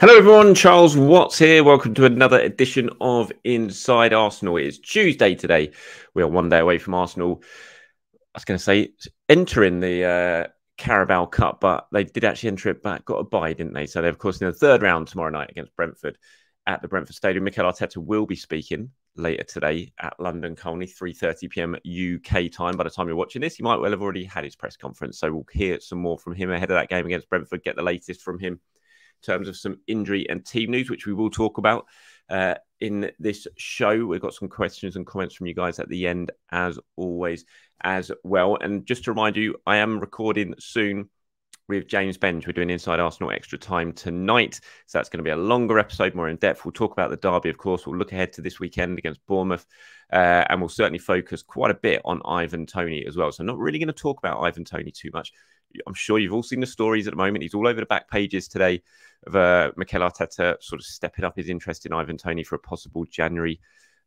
Hello, everyone. Charles Watts here. Welcome to another edition of Inside Arsenal. It's Tuesday today. We are one day away from Arsenal. I was going to say entering the uh, Carabao Cup, but they did actually enter it back, got a bye, didn't they? So they're, of course, in the third round tomorrow night against Brentford at the Brentford Stadium. Mikel Arteta will be speaking later today at London Colney, 3.30 p.m. UK time. By the time you're watching this, he might well have already had his press conference. So we'll hear some more from him ahead of that game against Brentford, get the latest from him terms of some injury and team news, which we will talk about uh, in this show. We've got some questions and comments from you guys at the end, as always, as well. And just to remind you, I am recording soon with James Benge. We're doing Inside Arsenal extra time tonight. So that's going to be a longer episode, more in depth. We'll talk about the derby, of course. We'll look ahead to this weekend against Bournemouth. Uh, and we'll certainly focus quite a bit on Ivan Toney as well. So, I'm not really going to talk about Ivan Toney too much. I'm sure you've all seen the stories at the moment. He's all over the back pages today of uh, Mikel Arteta sort of stepping up his interest in Ivan Toney for a possible January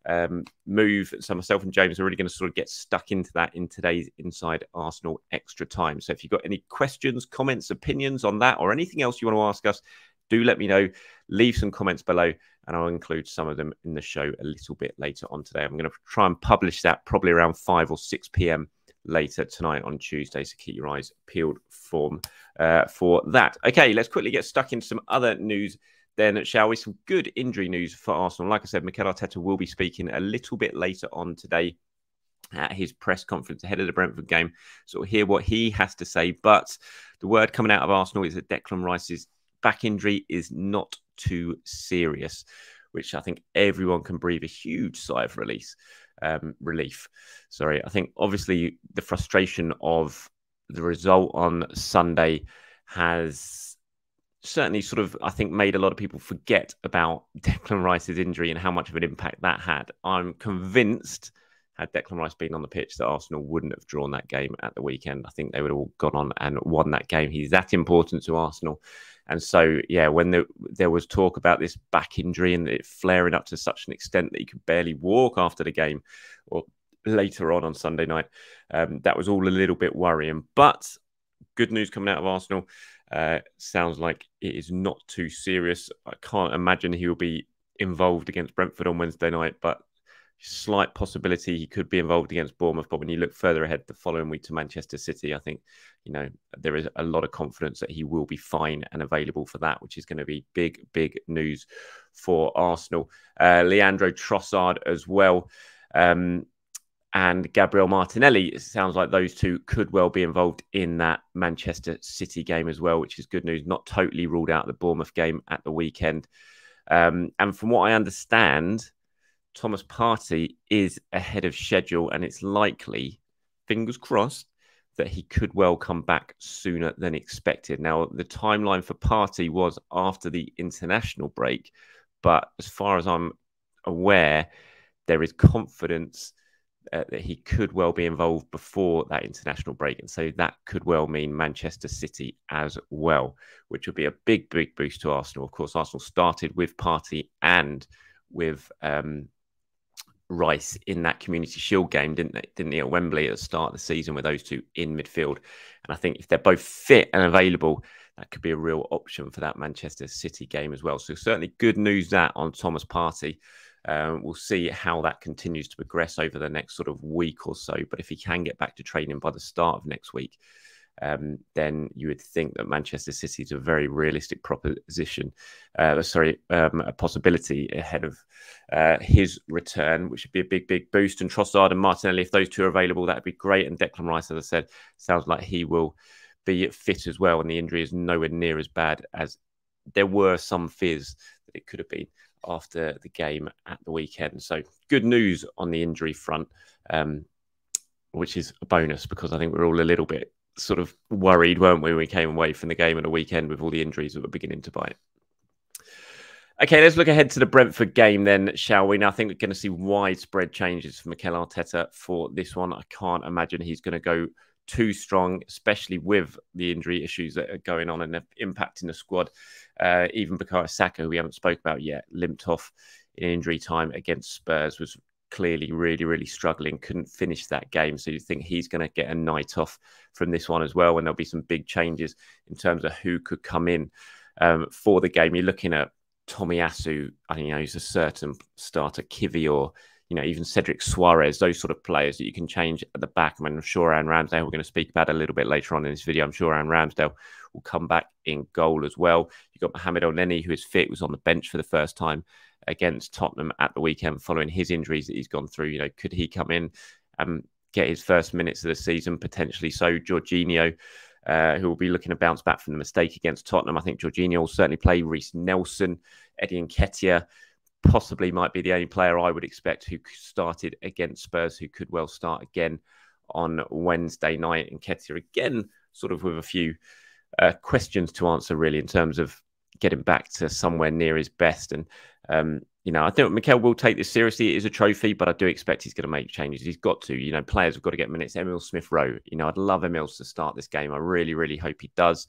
um, move. So myself and James are really going to sort of get stuck into that in today's Inside Arsenal Extra Time. So if you've got any questions, comments, opinions on that, or anything else you want to ask us, do let me know. Leave some comments below, and I'll include some of them in the show a little bit later on today. I'm going to try and publish that probably around 5 or 6 p.m later tonight on Tuesday. So keep your eyes peeled for, uh, for that. Okay, let's quickly get stuck into some other news then, shall we? Some good injury news for Arsenal. Like I said, Mikel Arteta will be speaking a little bit later on today at his press conference ahead of the Brentford game. So we'll hear what he has to say. But the word coming out of Arsenal is that Declan Rice's back injury is not too serious, which I think everyone can breathe a huge sigh of release um, relief. Sorry, I think obviously the frustration of the result on Sunday has certainly sort of, I think, made a lot of people forget about Declan Rice's injury and how much of an impact that had. I'm convinced, had Declan Rice been on the pitch, that Arsenal wouldn't have drawn that game at the weekend. I think they would have all gone on and won that game. He's that important to Arsenal. And so, yeah, when the, there was talk about this back injury and it flaring up to such an extent that he could barely walk after the game or later on on Sunday night, um, that was all a little bit worrying. But good news coming out of Arsenal. Uh, sounds like it is not too serious. I can't imagine he will be involved against Brentford on Wednesday night, but slight possibility he could be involved against Bournemouth. But when you look further ahead the following week to Manchester City, I think, you know, there is a lot of confidence that he will be fine and available for that, which is going to be big, big news for Arsenal. Uh, Leandro Trossard as well. Um, and Gabriel Martinelli. It sounds like those two could well be involved in that Manchester City game as well, which is good news. Not totally ruled out the Bournemouth game at the weekend. Um, and from what I understand, Thomas Partey is ahead of schedule, and it's likely, fingers crossed, that he could well come back sooner than expected. Now, the timeline for Partey was after the international break, but as far as I'm aware, there is confidence uh, that he could well be involved before that international break. And so that could well mean Manchester City as well, which would be a big, big boost to Arsenal. Of course, Arsenal started with Partey and with um, Rice in that Community Shield game, didn't they? Didn't he at Wembley at the start of the season with those two in midfield? And I think if they're both fit and available, that could be a real option for that Manchester City game as well. So certainly good news that on Thomas Partey. Um, we'll see how that continues to progress over the next sort of week or so. But if he can get back to training by the start of next week, um, then you would think that Manchester City is a very realistic proposition. Uh, sorry, um, a possibility ahead of uh, his return, which would be a big, big boost. And Trossard and Martinelli, if those two are available, that'd be great. And Declan Rice, as I said, sounds like he will be fit as well. And the injury is nowhere near as bad as there were some fears that it could have been after the game at the weekend. So good news on the injury front. Um, which is a bonus because I think we're all a little bit sort of worried, weren't we, when we came away from the game at a weekend with all the injuries that were beginning to bite. Okay, let's look ahead to the Brentford game then, shall we? Now, I think we're going to see widespread changes for Mikel Arteta for this one. I can't imagine he's going to go too strong, especially with the injury issues that are going on and impacting the squad. Uh, even Bukayo Saka, who we haven't spoke about yet, limped off in injury time against Spurs, was clearly really, really struggling, couldn't finish that game. So you think he's going to get a night off from this one as well. And there'll be some big changes in terms of who could come in. um, for the game. You're looking at Tomiyasu, I you know he's a certain starter, Kiwior, you know, even Cedric Soares, those sort of players that you can change at the back. I mean, I'm sure Aaron Ramsdale, we're going to speak about a little bit later on in this video. I'm sure Aaron Ramsdale will come back in goal as well. You've got Mohamed Elneny, who is fit, was on the bench for the first time against Tottenham at the weekend following his injuries that he's gone through. You know, could he come in and get his first minutes of the season? Potentially so. Jorginho, uh, who will be looking to bounce back from the mistake against Tottenham. I think Jorginho will certainly play. Reiss Nelson, Eddie Nketiah possibly might be the only player I would expect who started against Spurs who could well start again on Wednesday night. And Nketiah again, sort of with a few uh, questions to answer, really, in terms of getting back to somewhere near his best. And um, you know, I think Mikel will take this seriously. It is a trophy, but I do expect he's going to make changes. He's got to. You know, players have got to get minutes. Emil Smith Rowe. You know, I'd love Emil to start this game. I really, really hope he does.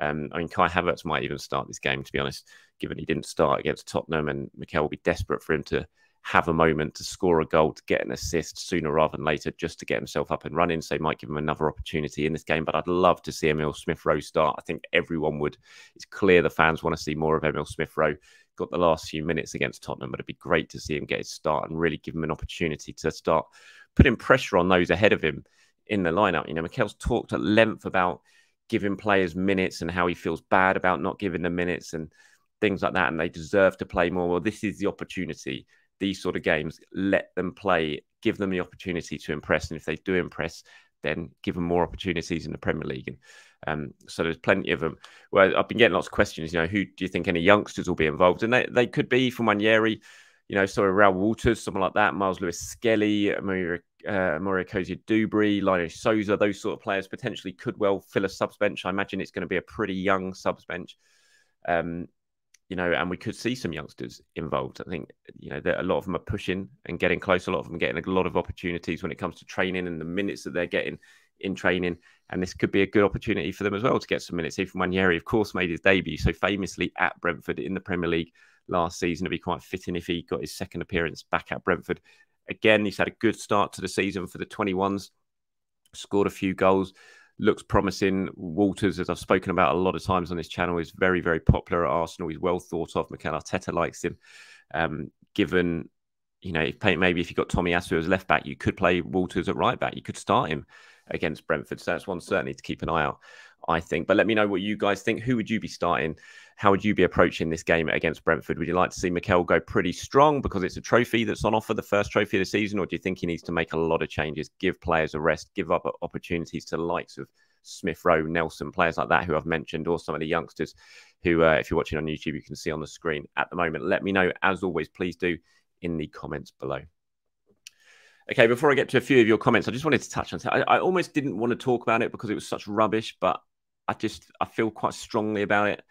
Um, I mean, Kai Havertz might even start this game, to be honest, given he didn't start against Tottenham, and Mikel will be desperate for him to have a moment to score a goal, to get an assist sooner rather than later, just to get himself up and running. So, might give him another opportunity in this game. But I'd love to see Emil Smith Rowe start. I think everyone would. It's clear the fans want to see more of Emil Smith Rowe got the last few minutes against Tottenham, but it'd be great to see him get his start and really give him an opportunity to start putting pressure on those ahead of him in the lineup. You know, Mikel's talked at length about giving players minutes and how he feels bad about not giving them minutes and things like that, and they deserve to play more. Well, this is the opportunity. These sort of games, let them play, give them the opportunity to impress, and if they do impress, then give them more opportunities in the Premier League. And um, so there's plenty of them. Well, I've been getting lots of questions. You know, who do you think any youngsters will be involved? And they, they could be from Nwaneri, you know, sort of Reuell Walters, someone like that, Myles Lewis-Skelly, Maria, uh, Mario Duberry, Lino Sousa, those sort of players potentially could well fill a subs bench. I imagine it's going to be a pretty young subs bench. Um, you know, and we could see some youngsters involved. I think, you know, that a lot of them are pushing and getting close. A lot of them getting a lot of opportunities when it comes to training and the minutes that they're getting in training. And this could be a good opportunity for them as well to get some minutes. Even Nwaneri, of course, made his debut so famously at Brentford in the Premier League last season. It'd be quite fitting if he got his second appearance back at Brentford. Again, he's had a good start to the season for the 21s, scored a few goals, looks promising. Walters, as I've spoken about a lot of times on this channel, is very, very popular at Arsenal. He's well thought of. Mikel Arteta likes him. Um, given, you know, if, maybe if you got Tomiyasu as left back, you could play Walters at right back. You could start him against Brentford. So that's one certainly to keep an eye out, I think. But let me know what you guys think. Who would you be starting? How would you be approaching this game against Brentford? Would you like to see Mikel go pretty strong because it's a trophy that's on offer, the first trophy of the season, or do you think he needs to make a lot of changes, give players a rest, give up opportunities to the likes of Smith Rowe, Nelson, players like that who I've mentioned, or some of the youngsters who, uh, if you're watching on YouTube, you can see on the screen at the moment. Let me know, as always, please do in the comments below. Okay, before I get to a few of your comments, I just wanted to touch on. I, I almost didn't want to talk about it because it was such rubbish, but I just I feel quite strongly about it.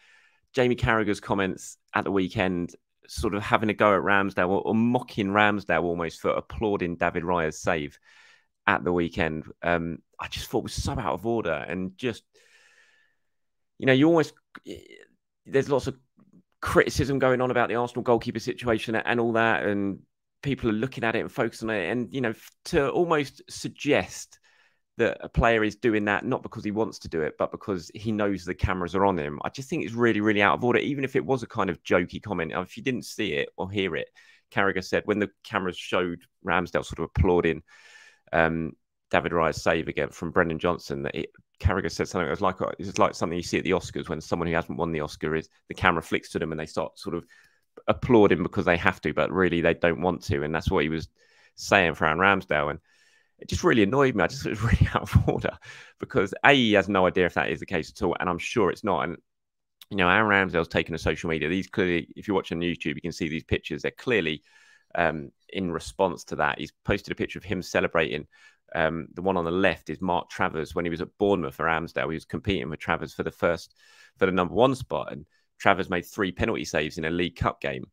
Jamie Carragher's comments at the weekend, sort of having a go at Ramsdale or, or mocking Ramsdale almost for applauding David Raya's save at the weekend. Um, I just thought was so out of order and just, you know, you almost there's lots of criticism going on about the Arsenal goalkeeper situation and all that, and people are looking at it and focusing on it, and you know, to almost suggest that a player is doing that not because he wants to do it, but because he knows the cameras are on him. I just think it's really, really out of order. Even if it was a kind of jokey comment, if you didn't see it or hear it, Carragher said when the cameras showed Ramsdale sort of applauding um, David Raya's save again from Brennan Johnson, that it, Carragher said something. It was like it's like something you see at the Oscars when someone who hasn't won the Oscar is the camera flicks to them and they start sort of applauding because they have to, but really they don't want to. And that's what he was saying for Aaron Ramsdale. And it just really annoyed me. I just was really out of order because A, he has no idea if that is the case at all. And I'm sure it's not. And, you know, Aaron Ramsdale's taken to social media. These clearly, if you're watching YouTube, you can see these pictures. They're clearly um, in response to that. He's posted a picture of him celebrating. Um, the one on the left is Mark Travers when he was at Bournemouth for Ramsdale. He was competing with Travers for the first, for the number one spot. And Travers made three penalty saves in a League Cup game.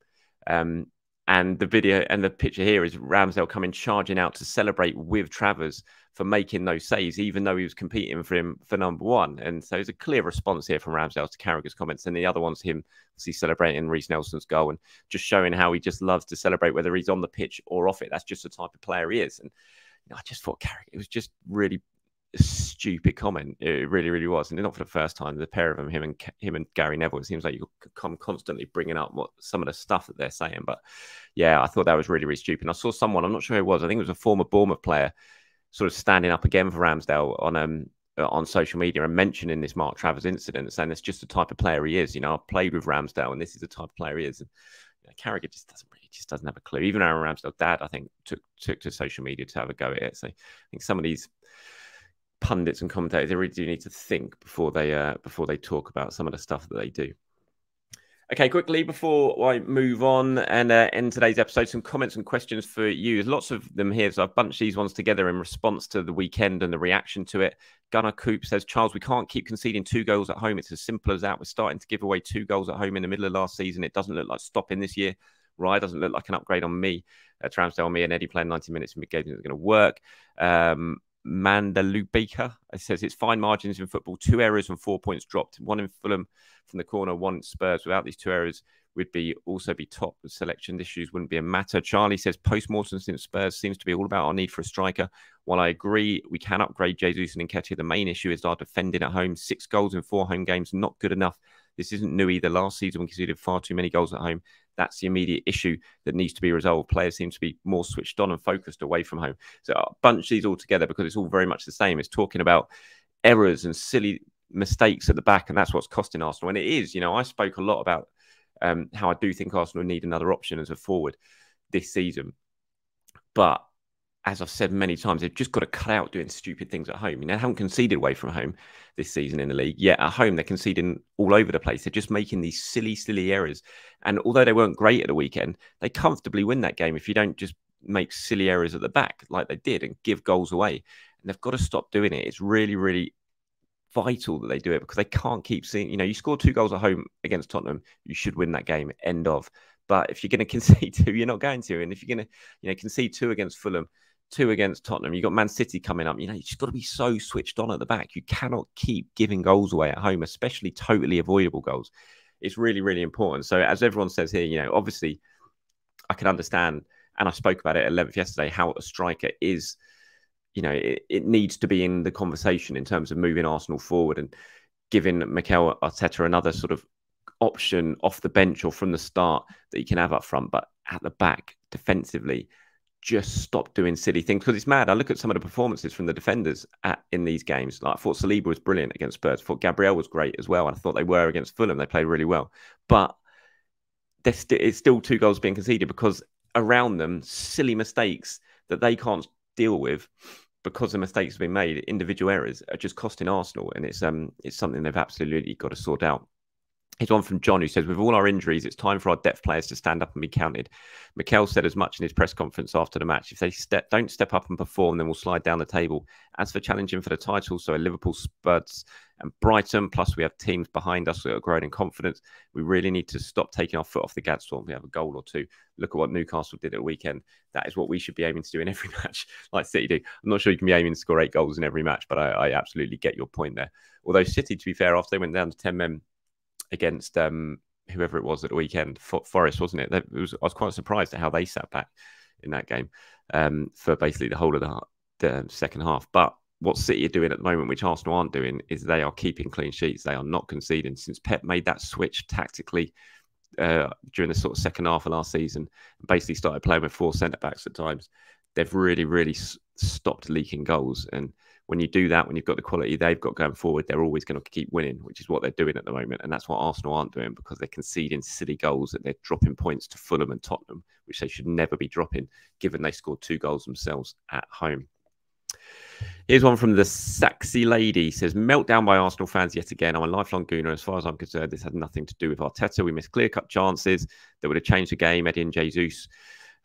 Um, and the video and the picture here is Ramsdale coming charging out to celebrate with Travers for making those saves, even though he was competing for him for number one. And so it's a clear response here from Ramsdale to Carragher's comments. And the other one's him see celebrating Reiss Nelson's goal and just showing how he just loves to celebrate, whether he's on the pitch or off it. That's just the type of player he is. And I just thought Carragher, it was just really stupid comment. It really, really was, and not for the first time. The pair of them, him and him and Gary Neville, it seems like you come constantly bringing up what some of the stuff that they're saying. But yeah, I thought that was really, really stupid. And I saw someone, I'm not sure who it was. I think it was a former Bournemouth player, sort of standing up again for Ramsdale on um on social media and mentioning this Mark Travers incident, and saying it's just the type of player he is. You know, I've played with Ramsdale, and this is the type of player he is. And, you know, Carragher just doesn't really, just doesn't have a clue. Even Aaron Ramsdale, dad, I think, took took to social media to have a go at it. So I think some of these pundits and commentators they really do need to think before they uh, before they talk about some of the stuff that they do. Okay, quickly before I move on and uh, end today's episode, some comments and questions for you. There's lots of them here, so I've bunched these ones together in response to the weekend and the reaction to it. Gunnar Coop says, Charles, we can't keep conceding two goals at home. It's as simple as that. We're starting to give away two goals at home in the middle of last season. It doesn't look like stopping this year. Rye doesn't look like an upgrade on me. Uh, Ramsdale, me, and Eddie playing 90 minutes in mid game is going to work. Um, Mandalubeka. It says it's fine margins in football. Two errors and four points dropped. One in Fulham from the corner, one Spurs. Without these two errors, would be also be top. Selection issues wouldn't be a matter. Charlie says post mortem since Spurs seems to be all about our need for a striker. While I agree we can upgrade Jesus and Nketiah, the main issue is our defending at home. Six goals in four home games, not good enough. This isn't new either. Last season we conceded far too many goals at home. That's the immediate issue that needs to be resolved. Players seem to be more switched on and focused away from home. So I'll bunch these all together because it's all very much the same. It's talking about errors and silly mistakes at the back, and that's what's costing Arsenal. And it is, you know, I spoke a lot about um, how I do think Arsenal need another option as a forward this season. But as I've said many times, they've just got to cut out doing stupid things at home. You know, they haven't conceded away from home this season in the league. Yet at home, they're conceding all over the place. They're just making these silly, silly errors. And although they weren't great at the weekend, they comfortably win that game if you don't just make silly errors at the back like they did and give goals away. And they've got to stop doing it. It's really, really vital that they do it because they can't keep seeing, you know, you score two goals at home against Tottenham, you should win that game. End of. But if you're going to concede two, you're not going to. And if you're going to, you know, concede two against Fulham, two against Tottenham. You've got Man City coming up. You know, you just got to be so switched on at the back. You cannot keep giving goals away at home, especially totally avoidable goals. It's really, really important. So, as everyone says here, you know, obviously, I can understand, and I spoke about it at 11th yesterday, how a striker is, you know, it, it needs to be in the conversation in terms of moving Arsenal forward and giving Mikel Arteta another sort of option off the bench or from the start that he can have up front. But at the back, defensively, just stop doing silly things because it's mad. I look at some of the performances from the defenders at, in these games. Like I thought Saliba was brilliant against Spurs. I thought Gabriel was great as well. And I thought they were against Fulham. They played really well. But st- it's still two goals being conceded because around them, silly mistakes that they can't deal with because the mistakes have been made, individual errors are just costing Arsenal. And it's um it's something they've absolutely got to sort out. Here's one from John who says, With all our injuries, it's time for our depth players to stand up and be counted. Mikel said as much in his press conference after the match. If they step, don't step up and perform, then we'll slide down the table. As for challenging for the title, so Liverpool, Spurs, and Brighton, plus we have teams behind us that are growing in confidence, we really need to stop taking our foot off the gas. We have a goal or two. Look at what Newcastle did at the weekend. That is what we should be aiming to do in every match, like City do. I'm not sure you can be aiming to score eight goals in every match, but I, I absolutely get your point there. Although City, to be fair, after they went down to 10 men, against um, whoever it was at the weekend, Forest, wasn't it? was, I was quite surprised at how they sat back in that game um, for basically the whole of the, the, second half. But what City are doing at the moment, which Arsenal aren't doing, is they are keeping clean sheets. They are not conceding. Since Pep made that switch tactically uh, during the sort of second half of last season, basically started playing with four centre backs at times, they've really, really stopped leaking goals. And when you do that, when you've got the quality they've got going forward, they're always going to keep winning, which is what they're doing at the moment. And that's what Arsenal aren't doing because they're conceding silly goals that they're dropping points to Fulham and Tottenham, which they should never be dropping, given they scored two goals themselves at home. Here's one from the sexy Lady. says, meltdown by Arsenal fans yet again. I'm a lifelong gooner. As far as I'm concerned, this had nothing to do with Arteta. We missed clear cut chances that would have changed the game. Eddie and Jesus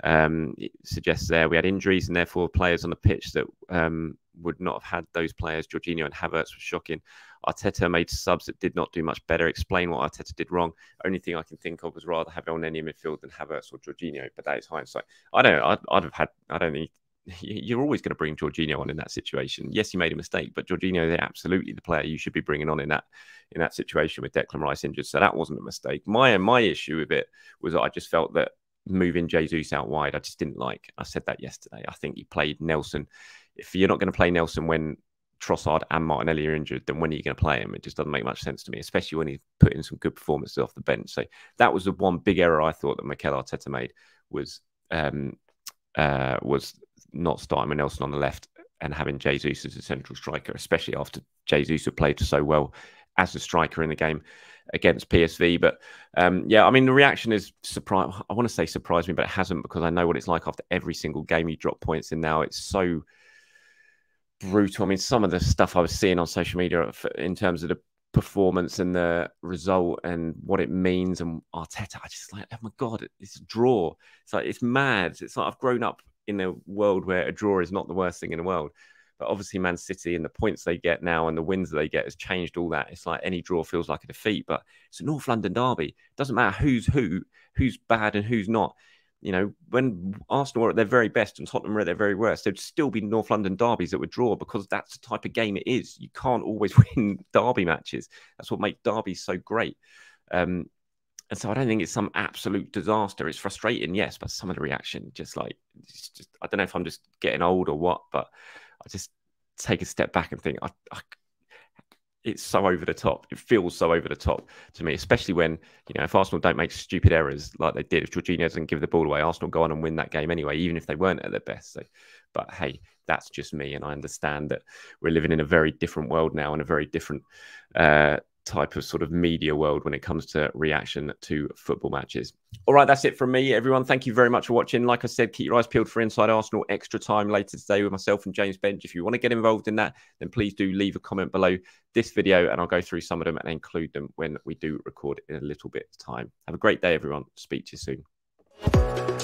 um, suggests there we had injuries and therefore players on the pitch that um, would not have had those players. Jorginho and Havertz was shocking. Arteta made subs that did not do much better. Explain what Arteta did wrong. Only thing I can think of was rather have Elneny in midfield than Havertz or Jorginho, but that is hindsight. I don't. I'd, I'd have had, I don't think you're always going to bring Jorginho on in that situation. Yes, he made a mistake, but Jorginho is absolutely the player you should be bringing on in that in that situation with Declan Rice injured. So that wasn't a mistake. My my issue with it was I just felt that moving Jesus out wide, I just didn't like. I said that yesterday. I think he played Nelson. If you're not going to play Nelson when Trossard and Martinelli are injured, then when are you going to play him? It just doesn't make much sense to me, especially when he's putting some good performances off the bench. So that was the one big error I thought that Mikel Arteta made was um, uh, was not starting with Nelson on the left and having Jesus as a central striker, especially after Jesus had played so well as a striker in the game against PSV. But um, yeah, I mean, the reaction is surprise. I want to say surprised me, but it hasn't because I know what it's like after every single game you drop points in now. It's so brutal. I mean, some of the stuff I was seeing on social media in terms of the performance and the result and what it means and Arteta, I just like, oh my god, it's a draw. It's like it's mad. It's like I've grown up in a world where a draw is not the worst thing in the world. But obviously, Man City and the points they get now and the wins that they get has changed all that. It's like any draw feels like a defeat, but it's a North London derby. It doesn't matter who's who, who's bad and who's not you know, when Arsenal were at their very best and Tottenham were at their very worst, there'd still be North London derbies that would draw because that's the type of game it is. You can't always win derby matches. That's what makes derbies so great. Um, and so I don't think it's some absolute disaster. It's frustrating, yes, but some of the reaction, just like, just, I don't know if I'm just getting old or what, but I just take a step back and think, I, I it's so over the top. It feels so over the top to me, especially when, you know, if Arsenal don't make stupid errors like they did, if Jorginho doesn't give the ball away, Arsenal go on and win that game anyway, even if they weren't at their best. So, but hey, that's just me. And I understand that we're living in a very different world now and a very different uh, type of sort of media world when it comes to reaction to football matches. All right, that's it from me, everyone. Thank you very much for watching. Like I said, keep your eyes peeled for Inside Arsenal extra time later today with myself and James Benge. If you want to get involved in that, then please do leave a comment below this video and I'll go through some of them and include them when we do record in a little bit of time. Have a great day, everyone. Speak to you soon.